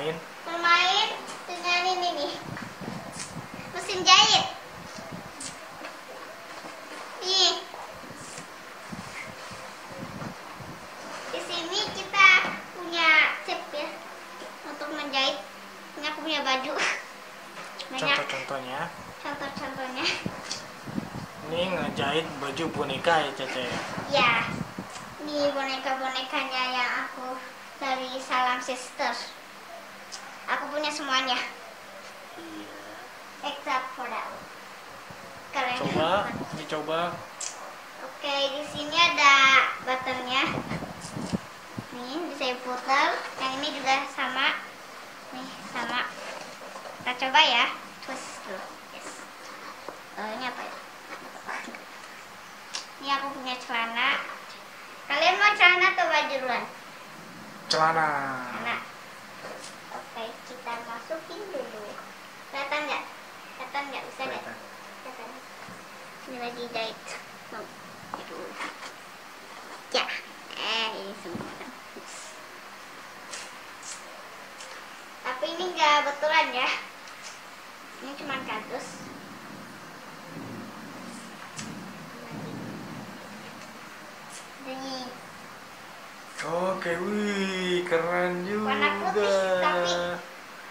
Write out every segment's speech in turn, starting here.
bermain? Bermain dengan ini nih. Mesin jahit. Nih. Di sini kita punya tip ya untuk menjahit. Ini aku punya baju. Contoh-contohnya? Contoh-contohnya. Ini ngejahit baju boneka ya Cece? Ya. Ini boneka-bonekanya yang aku dari Salam Sisters. Aku punya semuanya, iya except for that. Keren. coba ini coba Oke, di sini ada buttonnya. Nih, bisa putar. Yang ini juga sama. Nih, sama. Kita coba ya. Twist dulu. Yes. Oh, ini apa ya? Ini aku punya celana. Kalian mau celana atau baju duluan? celana Celana. Oke, kita masukin dulu. Kelihatan nggak? Kelihatan nggak? Bisa nggak? Kelihatan. Ini lagi jahit. Aduh. Ya. Eh, ini semua. Tapi ini nggak betulan ya. Ini cuma kardus. Ini oke wih keren Warna putih, juga tapi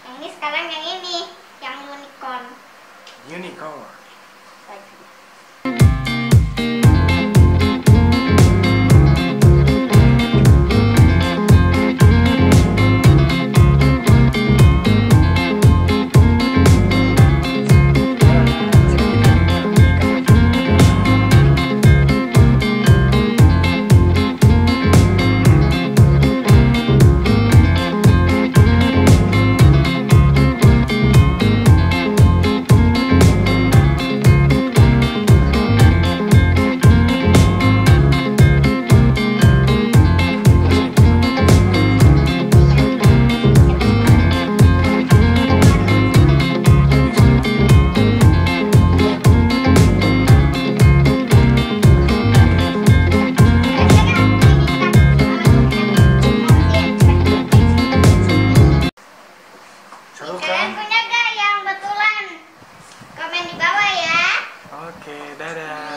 yang ini sekarang yang ini, yang unicorn. unicorn oke dadah